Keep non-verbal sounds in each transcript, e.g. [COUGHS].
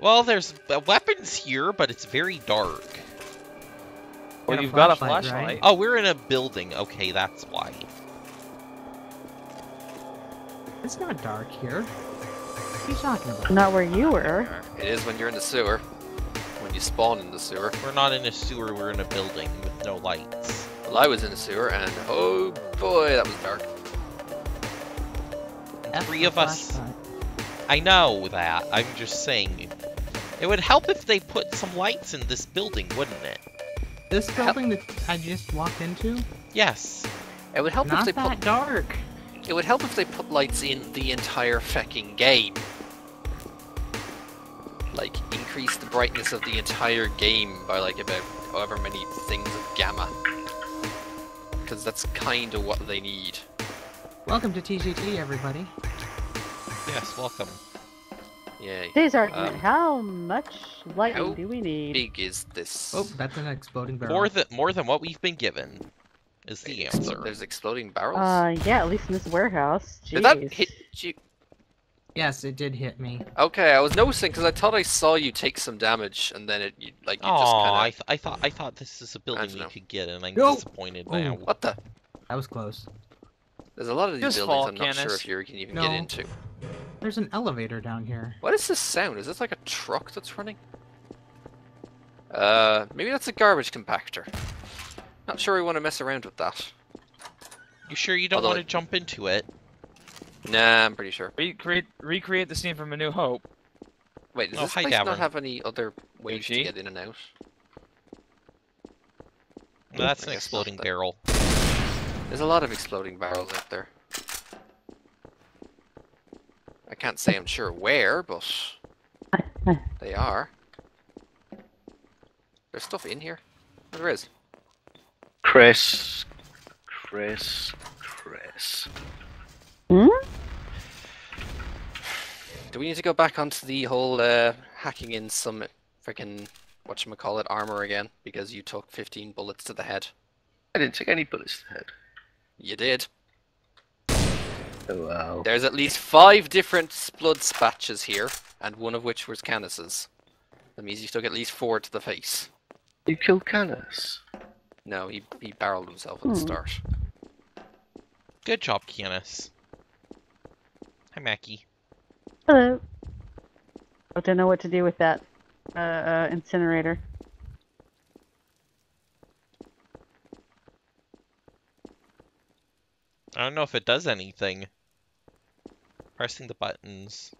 Well, there's uh, weapons here, but it's very dark. Well, Got a you've got a flashlight, flashlight. right? Oh, we're in a building. Okay, that's why. It's not dark here. What are you talking about? Not where you were. It is when you're in the sewer. When you spawn in the sewer. We're not in a sewer, we're in a building with no lights. Well, I was in the sewer, and oh boy, that was dark. And F three for of us. flashlight. I know that. I'm just saying. It would help if they put some lights in this building, wouldn't it? This building that I just walked into, Yes. It would help not if they that put. dark. It would help if they put lights in the entire fucking game. Like increase the brightness of the entire game by like about however many things of gamma. Because that's kind of what they need. Welcome to TTT, everybody. Yes, welcome. Yay. Today's argument, Um, how much light do we need? How Big is this? Oh, that's an exploding barrel. More than more than what we've been given is the Explo- answer. There's exploding barrels. Uh, yeah, at least in this warehouse. Did that hit you? Yes, it did hit me. Okay, I was noticing because I thought I saw you take some damage, and then it you, like you just Oh, kind I, of. th I thought I thought this is a building we know. could get, and I'm No. disappointed Oh. now. What the? That was close. There's a lot of these Just buildings fall, I'm not sure if you can even No. get into. There's an elevator down here. What is this sound? Is this like a truck that's running? Uh, maybe that's a garbage compactor. Not sure we want to mess around with that. You sure you don't Although want to it- jump into it? Nah, I'm pretty sure. Recreate, recreate the scene from A New Hope. Wait, does Oh, this hi, place not have any other ways to get in and out? Well, that's I an exploding not then. Barrel. There's a lot of exploding barrels out there. I can't say I'm sure where, but they are. There's stuff in here. Oh, there is. Chris. Chris. Chris. Hmm? Do we need to go back onto the whole uh, hacking in some freaking whatchamacallit armor again? Because you took 15 bullets to the head. I didn't take any bullets to the head. You did. Oh wow. There's at least five different blood spatches here, and one of which was Canis's. That means you took at least four to the face. You killed Canis. No, he, he barreled himself at the Hmm. start. Good job, Canis. Hi, Mackie. Hello. I don't know what to do with that uh, uh, incinerator. I don't know if it does anything. Pressing the buttons.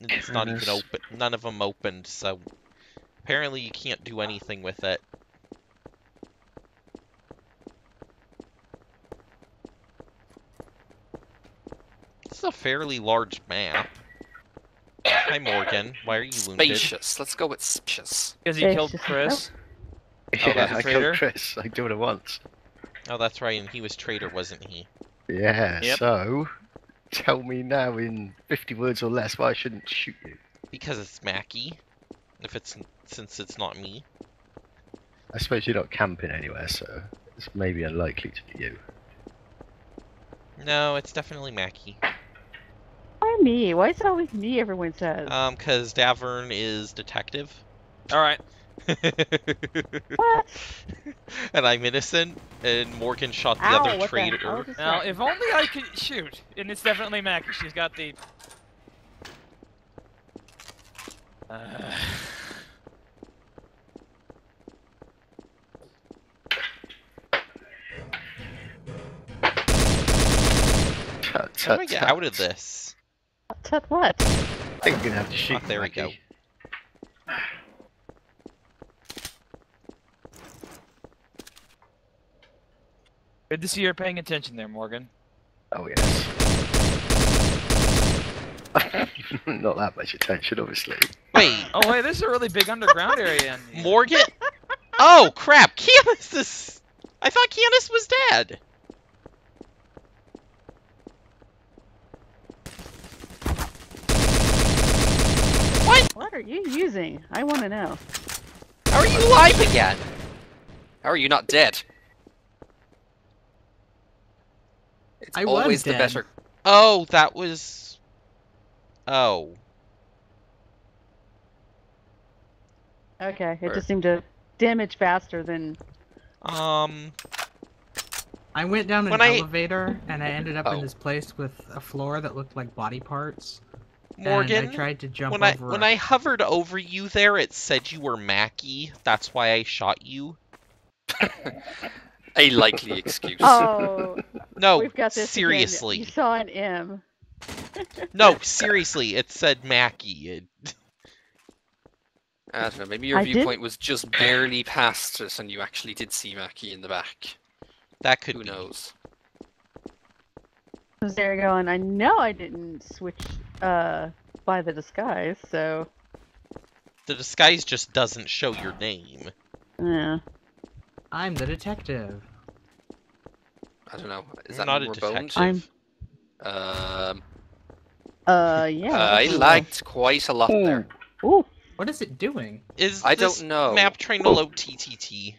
It's not even open. None of them opened, so apparently you can't do anything with it. It's a fairly large map. Hi, Morgan. Why are you wounded? Spacious. Let's go with spacious. Because he killed just- Chris. Oh. Oh, yeah, [LAUGHS] I traitor? killed Chris. I killed him once. Oh, that's right, and he was traitor, wasn't he? Yeah, Yep. so tell me now in 50 words or less why I shouldn't shoot you. Because it's Mackie. If it's since it's not me. I suppose you're not camping anywhere, so it's maybe unlikely to be you. No, it's definitely Mackie. Why me? Why is it always me, everyone says? Um, because Davern is detective. Alright. what? [LAUGHS] and I'm innocent, and Morgan shot the Ow, other what the traitor. Now, if only I could shoot. And it's definitely Mac. She's got the. Uh, [SIGHS] Tut, How do I get tut. out of this? Tut what? I think I'm gonna have to shoot Oh, there we go. Good to see you're paying attention there, Morgan. Oh yes. [LAUGHS] Not that much attention, obviously. Wait, Oh wait, this is a really big underground area. In. Morgan? Oh crap! Canis is. I thought Canis was dead. What? What are you using? I want to know. How are you alive again? How are you not dead? It's I was always the dead. better. Oh, that was. Oh. Okay, it Or- just seemed to damage faster than. Um, I went down an I- elevator and I ended up Oh. in this place with a floor that looked like body parts. Morgan, and I tried to jump when I over. when a- I hovered over you there, it said you were Mackie. That's why I shot you. [LAUGHS] A likely excuse. Oh, No, we've got this. again. seriously. You saw an M. No, seriously, it said Mackie. It, I don't know. Maybe your I did- viewpoint was just barely past us, and you actually did see Mackie in the back. that could Who be. knows? I was there going. I know I didn't switch uh by the disguise, so The disguise just doesn't show your name. yeah. I'm the detective. I don't know. Is You're that not a more boned? detective. I'm Um, uh yeah. I that's- lagged quite a lot there. Ooh, What is it doing? Is I don't know. map trying to load TTT?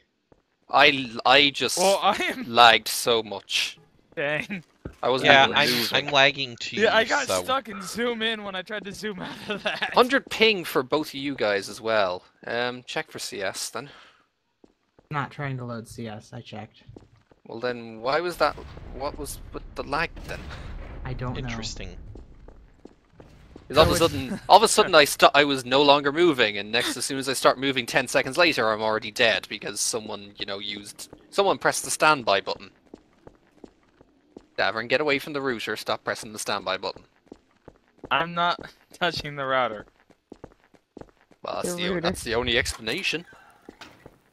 I I just Well, I am. [LAUGHS] lagged so much. Dang. I wasn't Yeah, I'm. I'm lagging too. Yeah, I got so. stuck in zoom in when I tried to zoom out of that. 100 ping for both of you guys as well. Um, check for CS then. Not trying to load CS. I checked. Well then, why was that? What was with the lag then? I don't know. Interesting. All of a sudden, [LAUGHS] all of a sudden, I st- I was no longer moving, and next, as soon as I start moving, 10 seconds later, I'm already dead because someone, you know, used someone pressed the standby button. Davern, get away from the router. Stop pressing the standby button. I'm not [LAUGHS] touching the router. Well, that's The the that's the only explanation.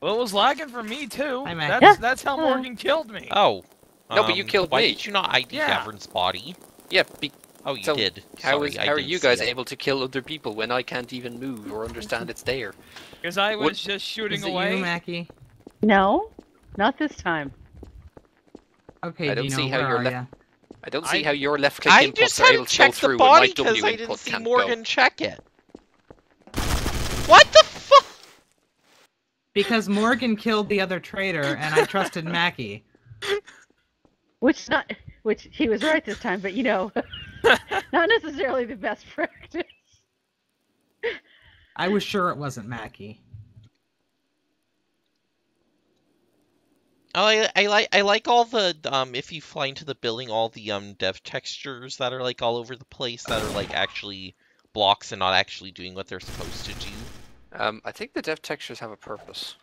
Well, it was lagging for me too. Hi, Mac. That's Yeah. that's how Hello. Morgan killed me. Oh. No, but you um, killed why me. did you not ID Yeah. Davern's body? Yeah. Be- Oh, you So, did. how Sorry, is how are you guys able to kill other people when I can't even move or understand it's there? Because I was What- just shooting Is it away. you, Mackie? no, not this time. Okay, I do don't you know see how where you're are left- ya? I don't see I- how your left click I inputs just are had able to to go check the through body when my W because I didn't see Morgan go. check it. What the fuck? Because Morgan killed the other traitor, and I trusted Mackie. Which not, which he was right this time, but you know, [LAUGHS] not necessarily the best practice. I was sure it wasn't Mackie. Oh, I, I like I like all the um if you fly into the building all the um dev textures that are like all over the place that are like actually blocks and not actually doing what they're supposed to do. Um, I think the dev textures have a purpose.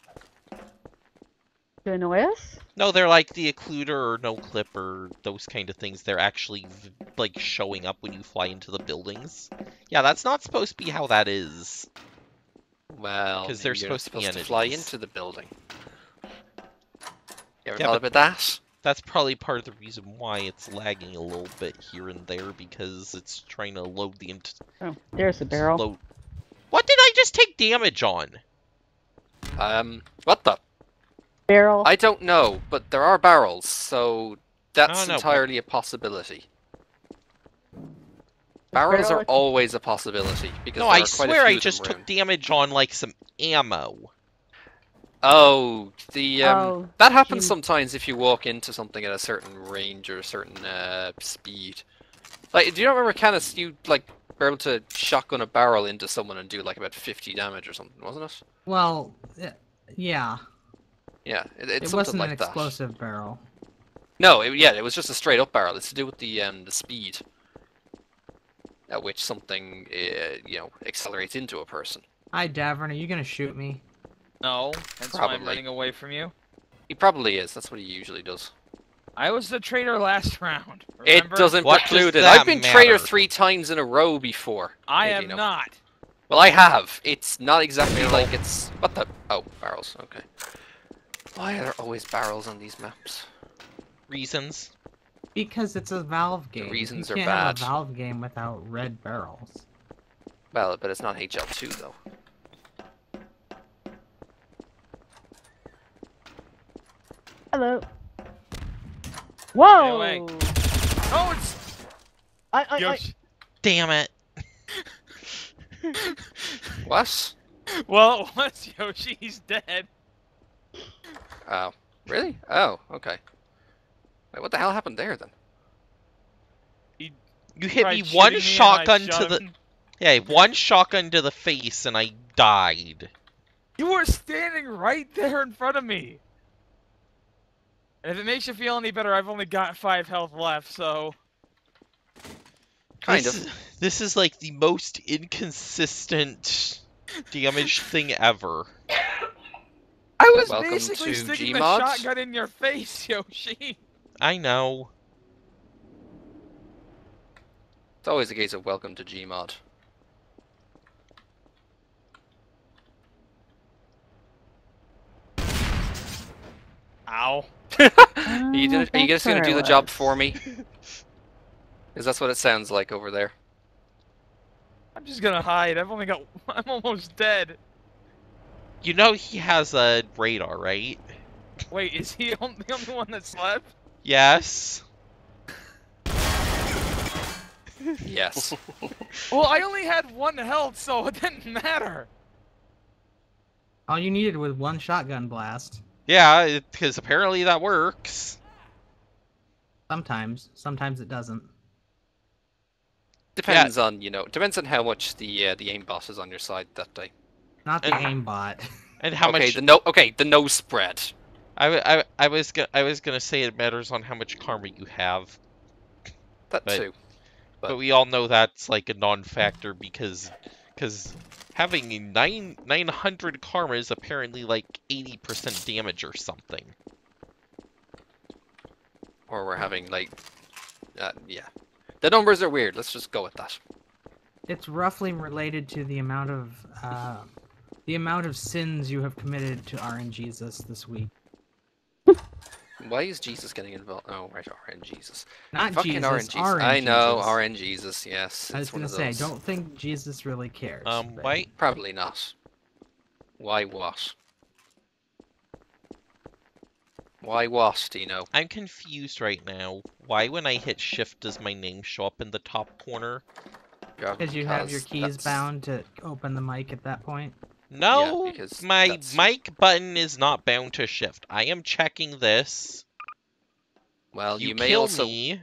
To annoy us? No, they're like the occluder or no clip or those kind of things. They're actually v- like showing up when you fly into the buildings. Yeah, that's not supposed to be how that is. Well, because they're maybe you're not supposed to be to fly into the building. You ever Yeah, thought about that? That's probably part of the reason why it's lagging a little bit here and there because it's trying to load the int- Oh, there's a barrel. Load. What did I just take damage on? Um, what the? Barrel. I don't know, but there are barrels, so that's don't know, but- entirely a possibility. Barrels barrel are is- always a possibility because No, there I are quite swear a few I of them just took damage on like some ammo. Oh, the um, Oh, that happens you- sometimes if you walk into something at a certain range or a certain uh, speed. Like, do you not remember, Canis? You like were able to shotgun a barrel into someone and do like about fifty damage or something, wasn't it? Well, yeah. Yeah, it, it's It something wasn't like an that. explosive barrel. No, it, yeah, it was just a straight up barrel. It's to do with the um the speed at which something uh, you know accelerates into a person. Hi, Davern. Are you gonna shoot me? No, that's why I'm Probably. running away from you. He probably is. That's what he usually does. I was the traitor last [LAUGHS] round. It doesn't What does preclude it. I've been traitor three times in a row before. I Maybe am no. not. Well, I have. It's not exactly like it's. What the? Oh, barrels. Okay. Why are there always barrels on these maps? Reasons. Because it's a Valve game. reasons you are can't have bad. a Valve game without red barrels. Well, but it's not HL2 though. Hello. Whoa! away. Oh, it's I, I, I, Damn it. [LAUGHS] What? Well, it was Yoshi. He's dead. Oh, really? Oh, okay. Wait, what the hell happened there then? You hit me one me shotgun shot to the him. yeah, one shotgun to the face and I died. You were standing right there in front of me. And if it makes you feel any better, I've only got five health left, so Kind this of. Is, this is like the most inconsistent damage [LAUGHS] thing ever. I was Welcome basically to sticking the shotgun in your face, [LAUGHS] Yoshi. I know. It's always a case of welcome to Gmod. Ow. [LAUGHS] Are Uh, you, gonna, are you just gonna do the job for me? [LAUGHS] Because that's what it sounds like over there. I'm just gonna hide. I've only got. [LAUGHS] I'm almost dead. You know he has a radar, right? Wait, is he on- the only one that's left? Yes. Yes. Well, I only had one health, so it didn't matter. All you needed was one shotgun blast. Yeah, because apparently that works. Sometimes, sometimes it doesn't. Depends on you know. Depends on how much the uh, the aimbot is on your side that day. Not the And- aimbot. [LAUGHS] And how okay, much? the no. Okay, the no spread. I I was gonna I was gonna say it matters on how much karma you have, That But- too. but, But- we all know that's like a non-factor because because having nine nine hundred karma is apparently like eighty percent damage or something. Or we're having like, uh, yeah. The numbers are weird. Let's just go with that. It's roughly related to the amount of uh, the amount of sins you have committed to RNGesus this week. Why is Jesus getting involved? Oh, right, RN Jesus. Not Fucking Jesus, RN Jesus. RNGesus. I know, RN Jesus. Yes, I was gonna of say, I don't think Jesus really cares. Um, but- why Probably not. Why what? Why what, Dino? I'm confused right now. Why when I hit shift does my name show up in the top corner? Yeah, Because you have your keys that's- bound to open the mic at that point. No, because my that's- mic button is not bound to shift. I am checking this. Well, you you, may also. me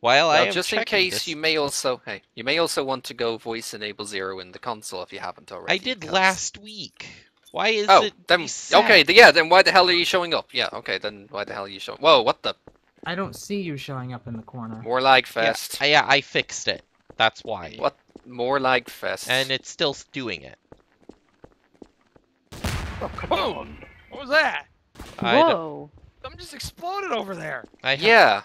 while I Well, am just in case, this. you may also. Hey, you may also want to go voice enable zero in the console if you haven't already. I did because- last week. Why is Oh, it then reset? okay, th- yeah. Then why the hell are you showing up? Yeah, okay. Then why the hell are you showing? Whoa, what the? I don't see you showing up in the corner. More lag Yeah, fest. I, yeah, I fixed it. That's why. What? More lag fest. And it's still doing it. Oh, come Boom. on. What was that? I, d- Whoa. Something just exploded over there. I Yeah.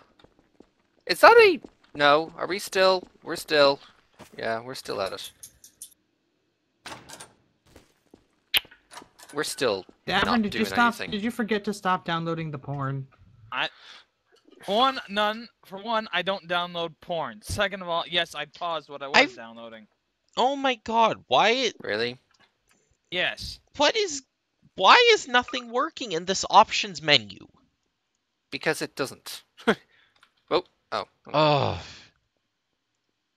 Is that a? No. Are we still? We're still. Yeah, we're still at it. We're still. Davern, not did you doing stop? anything. Did you forget to stop downloading the porn? For one, none. For one, I don't download porn. Second of all, yes, I paused what I was I've- downloading. Oh my god, why it Really? Yes. what is why is nothing working in this options menu? Because it doesn't. [LAUGHS] oh. Oh. Oh,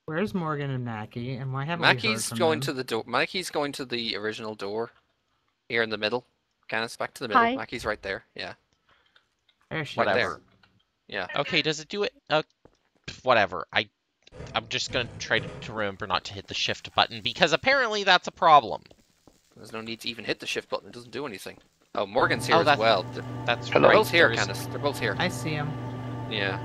Where's Morgan and Mackie? And why haven't we heard Mackie's from going them? to the door. Mackie's going to the original door. Here in the middle. Canis, back to the middle. Hi. Mackie's right there. Yeah. There she Right is. there. Yeah. okay, does it do it? Uh, whatever. I I'm just gonna try to, to remember not to hit the shift button because apparently that's a problem. There's no need to even hit the shift button. It doesn't do anything. Oh, Morgan's here Oh, as well. They're, That's Hello. they're both here, there's- Canis. They're both here. I see him. Yeah.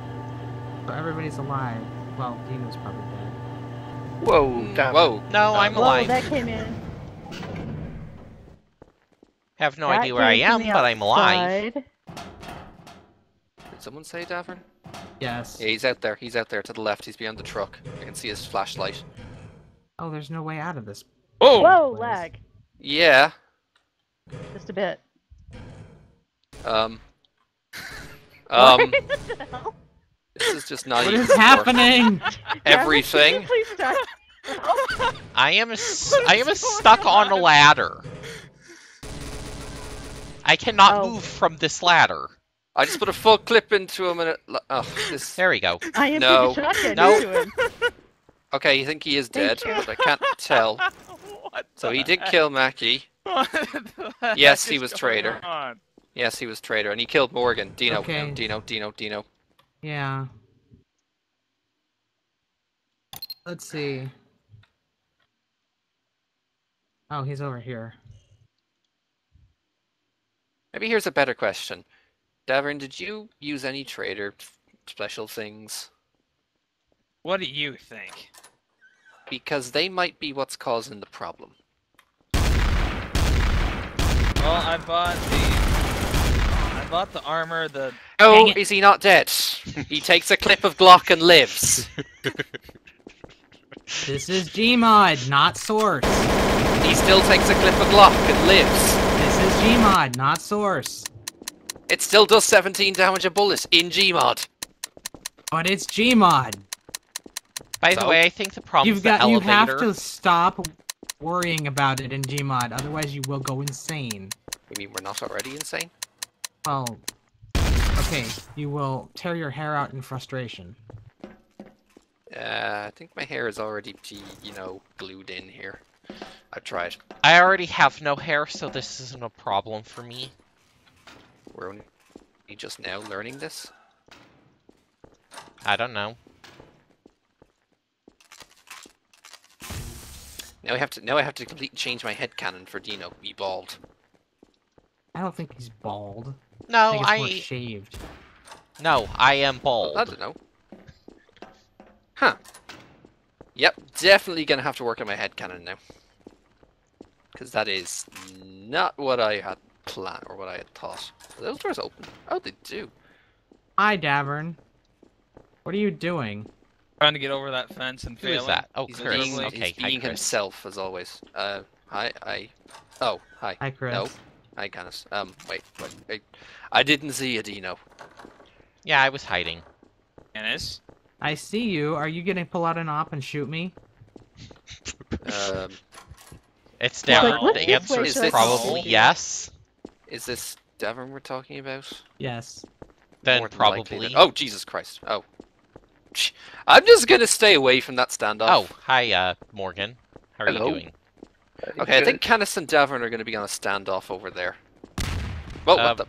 So everybody's alive. Well, Dino's probably dead. Whoa, Mm, damn. Whoa. No, I'm Whoa, alive. that came in. Have no That idea where I am, but I'm alive. Did someone say Davern? Yes. Yeah, he's out there. He's out there to the left. He's beyond the truck. I can see his flashlight. Oh, there's no way out of this. Oh. Whoa, Please. lag. Yeah. Just a bit. Um. [LAUGHS] Um. What the hell? This is just not What even is worth happening? Everything. Can please stop? [LAUGHS] I am s- I am stuck on a ladder. I cannot Oh. move from this ladder. I just put a full clip into him and it. Oh, this. There we go. I am No. the shotgun No. into him. [LAUGHS] Okay, you think he is dead, but I can't tell. [LAUGHS] What So he did heck? kill Mackie. [LAUGHS] Yes, he was traitor. on? Yes, he was traitor, and he killed Morgan. Dino, Okay. Dino, Dino, Dino. Yeah. Let's see. Oh, he's over here. Maybe here's a better question. Davern, did you use any trader special things? What do you think? Because they might be what's causing the problem. Well, I bought the. I bought the armor, the. Oh, is he not dead? [LAUGHS] he takes a clip of Glock and lives. This is Gmod, not Source. He still takes a clip of Glock and lives. This is Gmod, not Source. It still does 17 damage a bullet in Gmod. But it's Gmod. By the way, I think the problem You've is the got. You have to stop worrying about it in Gmod, otherwise you will go insane. You mean we're not already insane? Well, okay, you will tear your hair out in frustration. Uh, I think my hair is already, you know, glued in here. I've tried. I already have no hair, so this isn't a problem for me. We're only just now learning this. I don't know. Now I have to. Now I have to completely change my head cannon for Dino be bald. I don't think he's bald. I No, think it's more I shaved. no, I am bald. I don't know. Huh. Yep, definitely gonna have to work on my head cannon now. Because that is not what I had planned or what I had thought. Are those doors open? Oh, they do. Hi, Davern. What are you doing? Trying to get over that fence and Who is failing. that? Oh, He's Chris. being, Okay, he's hi, being Chris. himself as always. Uh, hi, I. Oh, hi. Hi, Chris. No. Hi, Canis. Um, wait, wait, wait. I didn't see you, Dino. Yeah, I was hiding. Ennis? I see you. Are you gonna pull out an op and shoot me? [LAUGHS] Um, It's Well, down. like, the this answer is so probably yes. is this Davern we're talking about? Yes. Then More than probably. that- Oh, Jesus Christ. Oh. Ch- I'm just gonna stay away from that standoff. Oh, hi, uh, Morgan. How are Hello. you doing? Okay, I think Canis and Davern are gonna be on a standoff over there. Whoa, Um, what the?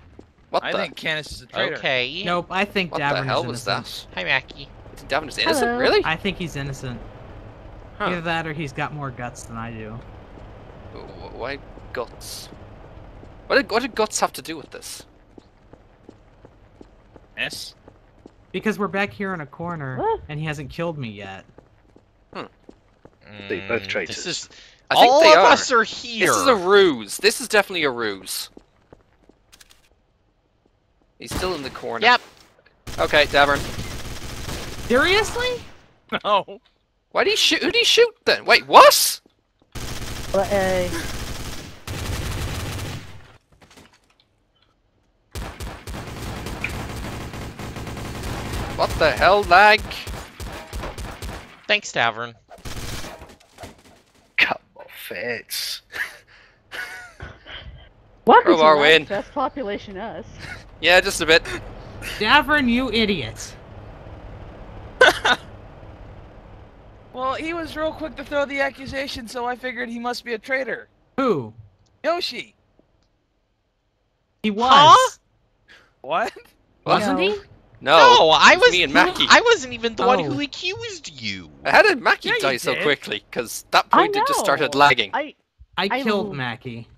What I the? think Canis is a traitor. Okay. Nope. I think What Davern the hell is was innocent. that? Hi, Mackie. Davern is innocent? Hello. Really? I think he's innocent. Huh. Either that or he's got more guts than I do. Wh- Why guts? What did, what did guts have to do with this? Ennis? Because we're back here in a corner and he hasn't killed me yet. They both Mm, traitors. This is I think all they of are. us are here. This is a ruse. This is definitely a ruse. He's still in the corner. Yep. Okay, Davern. Seriously? [LAUGHS] No. Why did he shoot? Who did he shoot then? Wait, what? But, uh, What the hell, lag? Thanks, Davern. Come on, Fitz. welcome to Crowbar Life, win. Best population us. [LAUGHS] Yeah, just a bit. Davern, you idiot. [LAUGHS] Well, he was real quick to throw the accusation, so I figured he must be a traitor. Who? Yoshi. He was. Huh? What? Wasn't No. he? No. No, I was. me and Mackie. I wasn't even the one Oh. who accused you. How did Mackie Yeah, die so did. quickly? Because that point it just started lagging. I I I killed will- Mackie.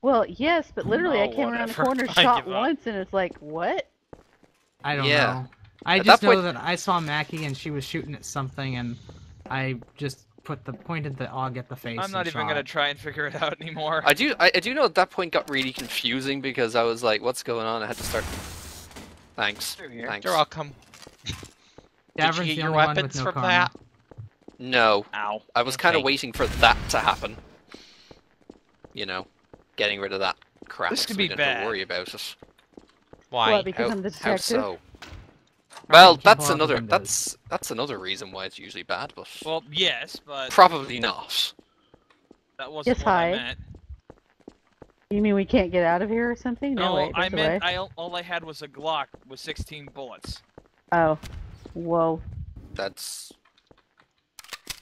well, yes, but literally, I Oh, came around the corner, [LAUGHS] I shot once, and it's like, what? I don't Yeah. know. I At just that know point- that I saw Mackie and she was shooting at something and I just put the pointed the og at the face. I'm not and even gonna try and figure it out anymore. I do. I, I do know at that point got really confusing because I was like, "What's going on?" I had to start. Thanks. Here. Thanks. You're welcome. [LAUGHS] Did you get your only one with weapons no from karma. that? No, Ow. I was kind of waiting for that to happen. You know, getting rid of that crap. This could so be we didn't bad. worry about it. Why? What, because How, I'm the how so? Well, that's another. That's that's another reason why it's usually bad, but Well, yes, but probably not. that wasn't Yes, what I meant. You mean we can't get out of here or something? No, No, wait, I there's meant. I all I had was a Glock with 16 bullets. Oh, whoa, That's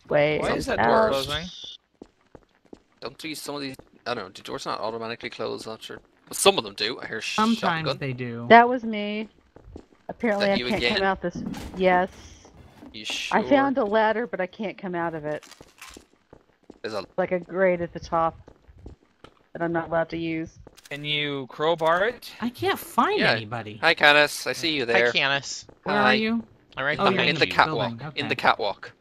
wait. Why is that ouch. door closing? don't these some of these. I don't know. Do doors not automatically close? Not sure. But some of them do. I hear Sometimes shotgun. they do. That was me. Apparently, I can't again? come out this. Yes, You sure? I found a ladder, but I can't come out of it. There's a Like a grate at the top that I'm not allowed to use. Can you crowbar it? I can't find Yeah. anybody. Hi, Canis. I see you there. Hi. Canis. Where Hi. are you? I'm right Oh, you're behind in the you, catwalk. Building, In the catwalk.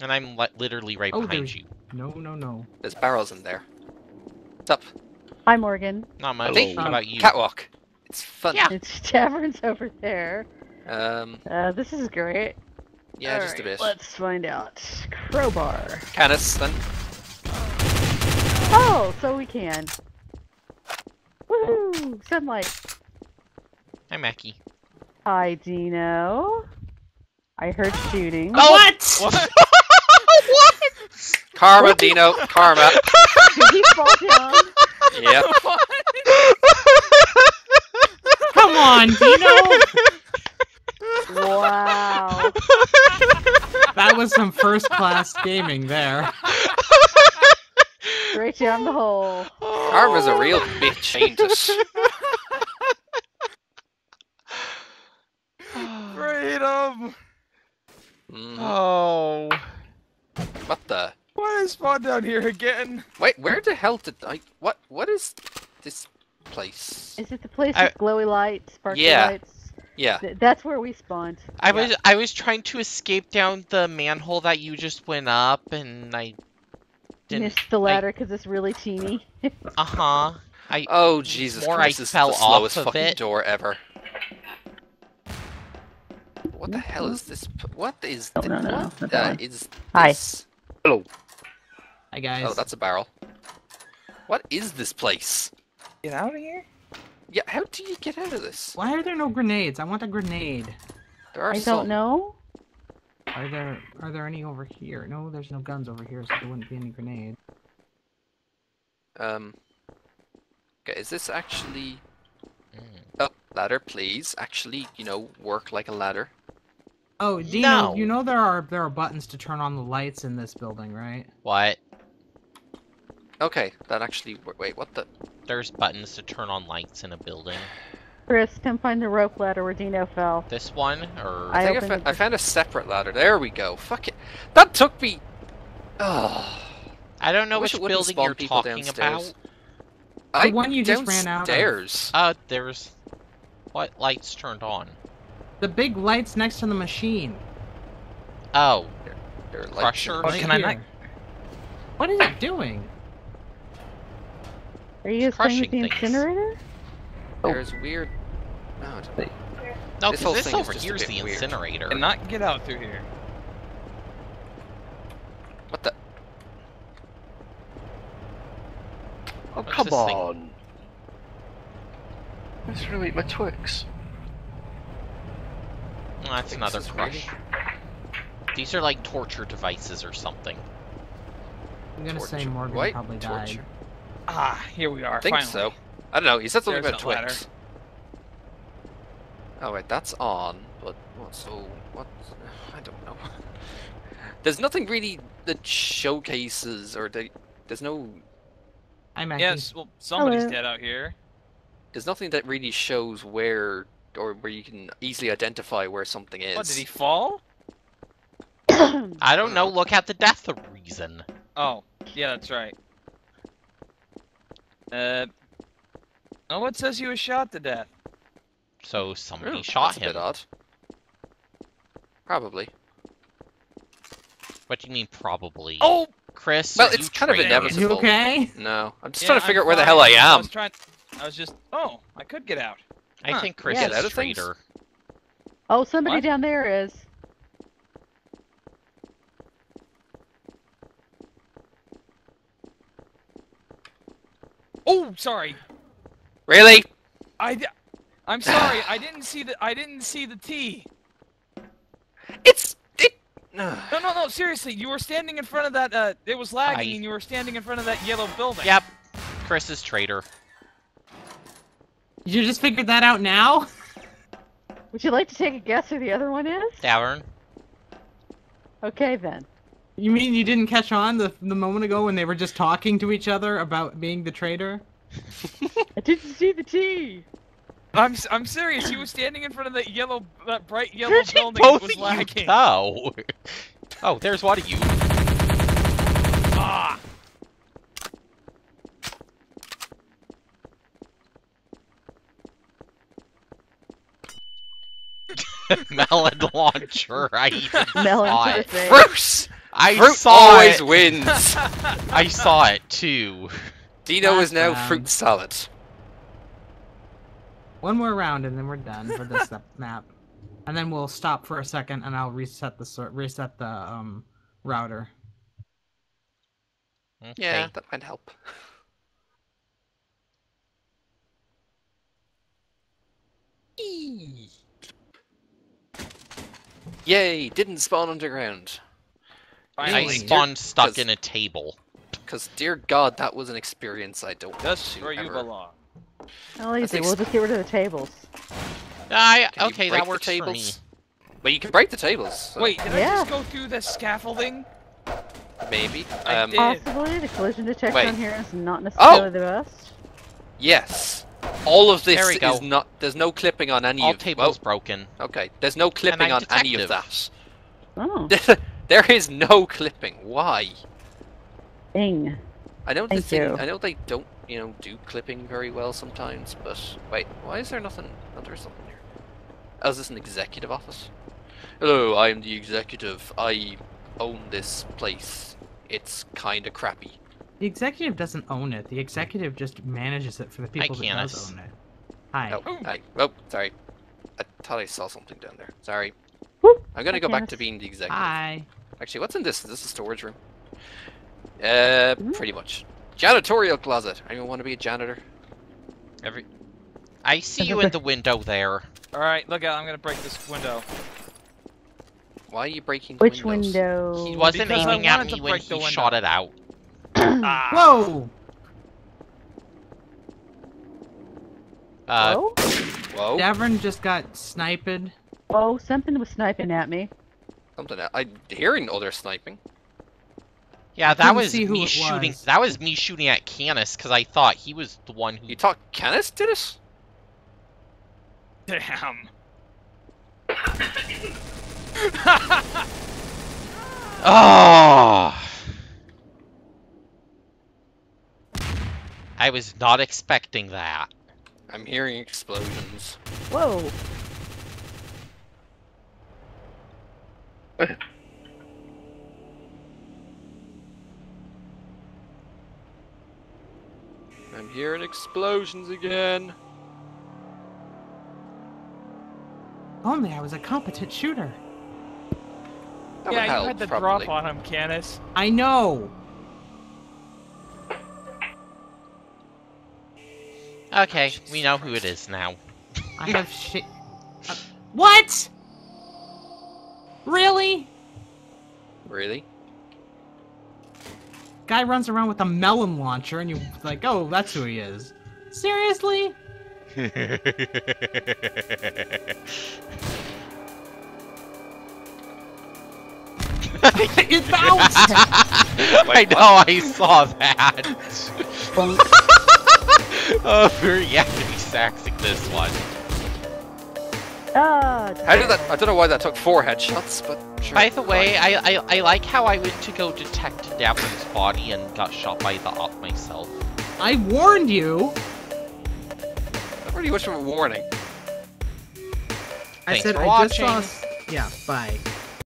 and I'm li literally right Oh, behind there's- you. No, no, no. There's barrels in there. What's up? Hi, Morgan. Not much. Hello. How about you? Catwalk. It's fun. Yeah. It's [LAUGHS] taverns over there. Um, Uh, this is great. yeah, just a Alright, bit. Let's find out. Crowbar. Canis, then. Oh, so we can. Woohoo! Sunlight. Hi, Mackie. Hi, Dino. I heard shooting. Oh, What? [LAUGHS] What? Karma, Dino. Karma. [LAUGHS] Did he fall down? Yep. [LAUGHS] Come on, Dino. Wow. that was some first class gaming there. Straight down the hole. Karma's a real bitch, ain't it? Freedom! Mhm. Oh. What the? Why did spawn down here again? Wait, where the hell did I? What? What is this place? Is it the place I- with glowy lights, sparkly Yeah. lights? Yeah. Th- that's where we spawned. I Yeah. was I was trying to escape down the manhole that you just went up, and I didn't. Missed the ladder because it's really teeny. [LAUGHS] Uh huh. I Oh Jesus More Christ! I This is fell the off slowest of fucking it. door ever. What the hell is this? What is? Oh, thi- no, no, what not that uh, is Hi. this? Hi guys. Oh, that's a barrel. What is this place? Get out of here? Yeah, how do you get out of this? Why are there no grenades? I want a grenade. There are I some. don't know. Are there are there any over here? No, there's no guns over here, so there wouldn't be any grenades. Um. Okay, is this actually? Mm. Oh, ladder, please. Actually, you know, work like a ladder. Oh, Dino, No. you know there are there are buttons to turn on the lights in this building, right? What? Okay, that actually. wo- Wait, what the? There's buttons to turn on lights in a building. [SIGHS] [SIGHS] [SIGHS] Chris, come find the rope ladder where Dino fell. This one or I I think I, fa- I found a separate ladder. There we go. Fuck it. That took me. Oh. I don't know I which it building you're talking downstairs. about. The I one you just ran out of. downstairs. Uh, there's what lights turned on? The big lights next to the machine. Oh, There are lights Crusher? in can I not- here. What is it doing? Are you It's guys playing crushing the things. incinerator? There's weird. No, I don't no, This 'cause whole this thing over just here is bit the weird. incinerator. And not get out through here. What the? Oh, What's come this thing? on. Let's really eat my Twix. Oh, that's Things another is really- crush. These are like torture devices or something. I'm gonna say Torture. Morgan Wait, probably torture. died. Ah, here we are. I think finally. so. I don't know. He said something There's about Twix. ladder. Twix. Oh wait, that's on. But what? So what? I don't know. [LAUGHS] There's nothing really that showcases, or the, there's no, I'm Mackie. Yes, well, somebody's Hello. dead out here. there's nothing that really shows where, or where you can easily identify where something is. What, did he fall? [COUGHS] I don't know. Look at the death reason. Oh, yeah, that's right. Uh, oh, it says he was shot to death. So somebody Ooh, shot that's a him. bit odd. Probably. What do you mean probably? Oh! Chris. Well, it's you kind of inevitable. You okay? No, I'm just Yeah, trying to I'm figure out where the hell I I am. was trying. I was just. Oh, I could get out. I Huh. think Chris Yeah. is Get out of things. traitor. oh, somebody What? down there is. Oh, sorry. Really? I. di- I'm sorry. I didn't see the. I didn't see the T. It's it. No, no, no. Seriously, you were standing in front of that. Uh, it was lagging, I- and you were standing in front of that yellow building. Yep. Chris is traitor. You just figured that out now? Would you like to take a guess who the other one is? Davern. Okay then. You mean you didn't catch on the the moment ago when they were just talking to each other about being the traitor? [LAUGHS] I didn't see the T. I'm I'm serious. He was standing in front of that yellow, that bright yellow building both that was lagging. How? Oh. oh, there's one of you. Ah. [LAUGHS] melon launcher. I even melon saw it. [LAUGHS] Bruce. I fruit saw always it. wins. [LAUGHS] I saw it too. Dino is now fruit salad. One more round and then we're done for this [LAUGHS] map. And then we'll stop for a second and I'll reset the sor- reset the um router. Yeah, that might help. Eee. [LAUGHS] Yay! Didn't spawn underground. I Finally. spawned stuck in a table. Because, dear God, that was an experience I don't want That's to where you ever- belong. Oh, easy. We'll just get rid of the tables. I Can okay, that the works for me. tables? But you can break the tables. so Wait, did I just go through the scaffolding? Maybe. I Um. Possibly the collision detection Wait. on here is not necessarily the best. yes. All of this There go. is not. There's no clipping on any All of. tables broken. Okay. There's no clipping I'm on any of detective. Oh, that. [LAUGHS] there is no clipping. Why? ding. I know the Thank thing. you. I know they don't, you know, do clipping very well sometimes. But wait, why is there nothing? Oh, there's something here. Oh, is this an executive office? Hello, I am the executive. I own this place. It's kind of crappy. The executive doesn't own it. The executive just manages it for the people that Canis. does own it. Hi. Oh, Ooh. I, oh, sorry. I thought I saw something down there. Sorry. Whoop. I'm gonna Hi, go back to being the executive. Hi. Actually, what's in this? Is this a storage room? Uh, pretty much. Janitorial closet. Anyone want to be a janitor? Every I see you in the window there. [LAUGHS] Alright, look out, I'm gonna break this window. Why are you breaking the Which windows? window? He wasn't Because aiming at wanted me when he shot it out. [COUGHS] Ah. Whoa! Uh, Whoa? Whoa. Davern just got sniped. Oh, something was sniping at me. Something. I'm hearing other sniping. Yeah, that was me it shooting. was. That was me shooting at Canis because I thought he was the one who. You thought Canis did it? Damn. Oh! I was not expecting that. I'm hearing explosions. Whoa. I'm hearing explosions again. Only I was a competent shooter. That yeah, would you had the probably. drop on him, Canis. I know. Okay, we know who it is now. I have shit. Uh, what? Really? Really? Guy runs around with a melon launcher, and you're like, oh, that's who he is. Seriously? [LAUGHS] it bounced. [LAUGHS] I know, I saw that. [LAUGHS] oh, we're yakety saxing this one. Ah, How did that? I don't know why that took four headshots, but sure. By the way. I, I I like how I went to go detect Davern's body and got shot by the op myself. I warned you. Not really much of a warning. I Thanks said for I just saw. s- Yeah, bye.